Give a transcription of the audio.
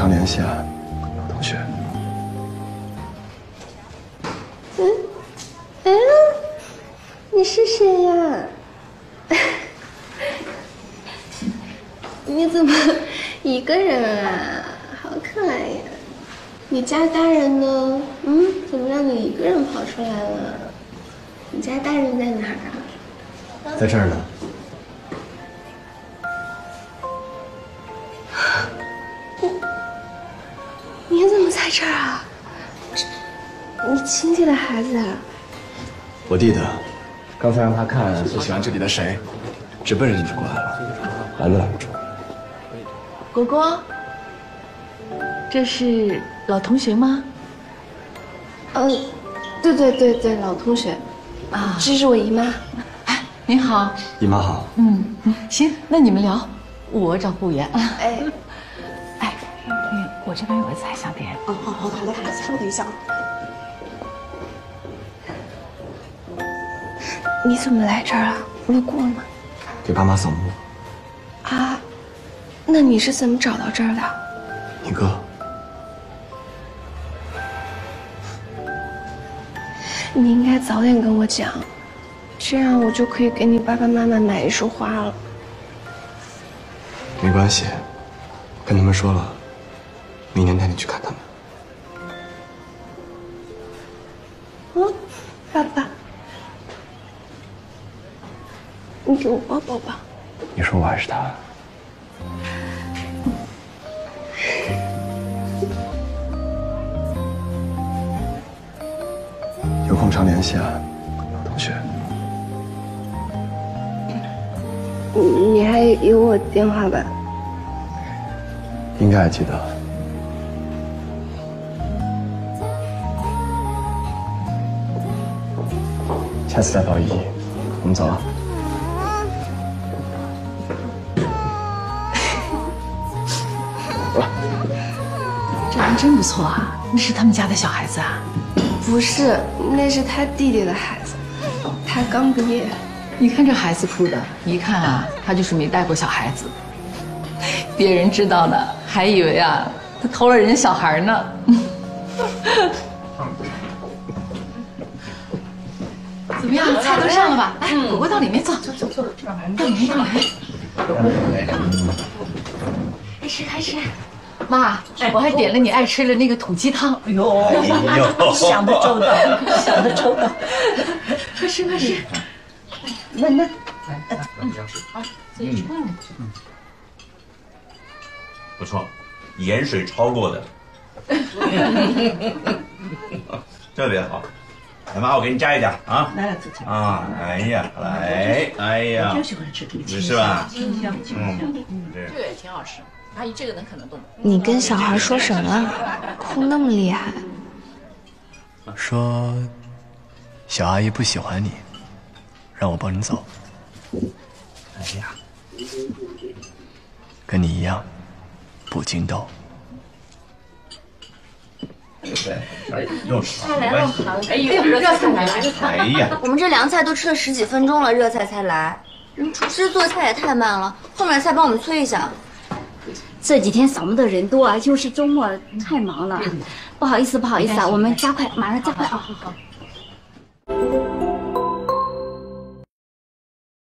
常联系啊，老同学。嗯，哎，你是谁呀？你怎么一个人啊？好可爱呀！你家大人呢？嗯，怎么让你一个人跑出来了？你家大人在哪儿啊？在这儿呢。么在这儿啊？你亲戚的孩子啊？我弟的，刚才让他看最喜欢这里的谁，直奔着你就过来了，拦都拦不住。果果，这是老同学吗？嗯，对对对对，老同学。啊，这是我姨妈。哎，您好，姨妈好。嗯嗯，行，那你们聊，我找服务员。哎。我这边有个菜，想点。哦，好好好的，好的，稍等一下啊。你怎么来这儿啊？路过吗？给爸妈扫墓。啊，那你是怎么找到这儿的？你哥。你应该早点跟我讲，这样我就可以给你爸爸妈妈买一束花了。没关系，跟他们说了。明天带你去看他们。嗯，爸爸，你给我抱抱吧。你说我还是他？有空常联系啊，老同学。你你还有我电话吧？应该还记得。下次再报意义，我们走了。这人真不错啊！那是他们家的小孩子啊？不是，那是他弟弟的孩子，他刚毕业。你看这孩子哭的，一看啊，他就是没带过小孩子。别人知道了，还以为啊，他偷了人家小孩呢。怎么样？菜都上了吧？来，果果到里面坐，坐坐坐，到里面到里面。开吃开吃。妈，我还点了你爱吃的那个土鸡汤。哎呦，想得周到，想得周到。快吃快吃。那那，嗯，好，自己吃。嗯，不错，盐水焯过的，特别好。来妈，我给你加一点啊！来了，子晴啊！哎呀，来，哎呀，就喜欢吃这个，是吧？清香，清香，嗯，这个也挺好吃。阿姨，这个能啃得动。你跟小孩说什么？哭那么厉害？说，小阿姨不喜欢你，让我抱你走。哎呀，跟你一样，不经斗。又菜来了，哎呦，热菜来了！哎呀，我们这凉菜都吃了十几分钟了，热菜才来。人厨师做菜也太慢了，后面的菜帮我们催一下。这几天扫墓的人多啊，又是周末，太忙了。不好意思，不好意思啊，我们加快，马上加快啊！好好。